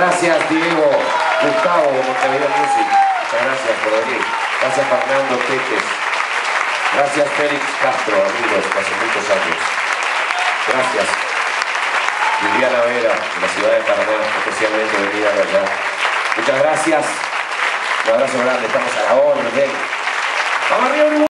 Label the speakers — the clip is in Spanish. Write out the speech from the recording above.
Speaker 1: gracias Diego, Gustavo, Montevideo Music. Muchas gracias por venir. Gracias Fernando Tetes. Gracias Félix Castro, amigos, hace muchos años. Gracias. Viviana Vera, de la ciudad de Paraná, especialmente venida de allá. Muchas gracias. Un abrazo grande, estamos a la orden. ¡Vamos arriba,